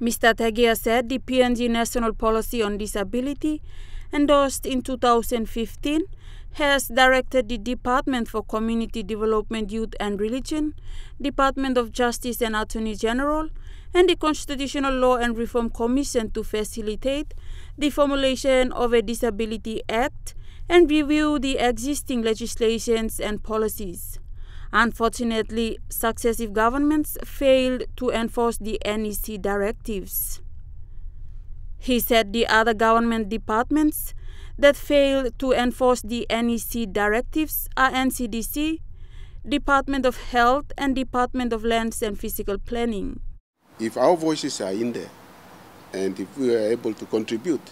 Mr. Tegia said the PNG National Policy on Disability, endorsed in 2015, has directed the Department for Community Development, Youth and Religion, Department of Justice and Attorney General, and the Constitutional Law and Reform Commission to facilitate the formulation of a Disability Act and review the existing legislations and policies. Unfortunately, successive governments failed to enforce the NEC directives. He said the other government departments that failed to enforce the NEC directives are NCDC, Department of Health, and Department of Lands and Physical Planning. If our voices are in there and if we are able to contribute,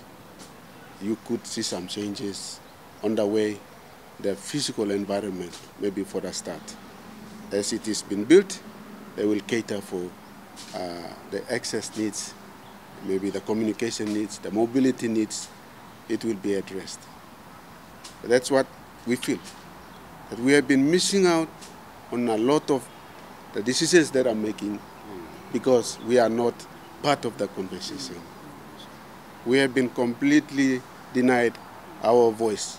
you could see some changes underway the physical environment, maybe for the start. As it is been built, they will cater for uh, the access needs, maybe the communication needs, the mobility needs, it will be addressed. That's what we feel. That we have been missing out on a lot of the decisions that are making because we are not part of the conversation. We have been completely denied our voice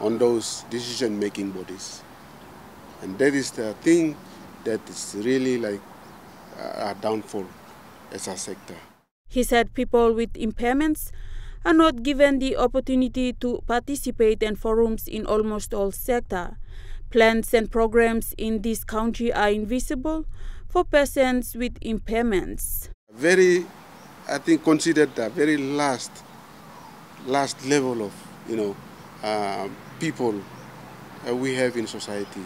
on those decision-making bodies. And that is the thing that is really like a downfall as a sector. He said people with impairments are not given the opportunity to participate in forums in almost all sectors. Plans and programs in this country are invisible for persons with impairments. Very, I think, considered the very last, last level of, you know, uh, people uh, we have in society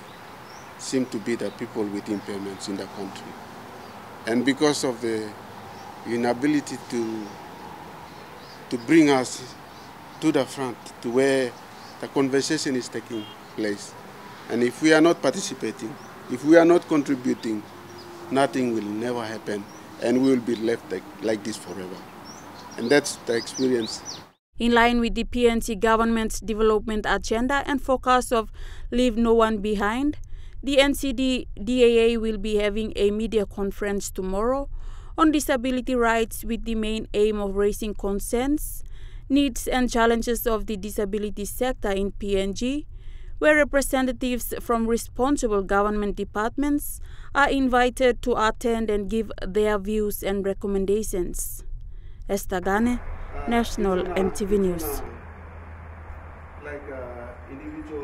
seem to be the people with impairments in the country. And because of the inability to to bring us to the front, to where the conversation is taking place. And if we are not participating, if we are not contributing, nothing will never happen and we will be left like, like this forever. And that's the experience. In line with the PNG government's development agenda and focus of Leave No One Behind, the NCD DAA will be having a media conference tomorrow on disability rights with the main aim of raising concerns, needs, and challenges of the disability sector in PNG, where representatives from responsible government departments are invited to attend and give their views and recommendations. Esther Gane, National EMTV News. Uh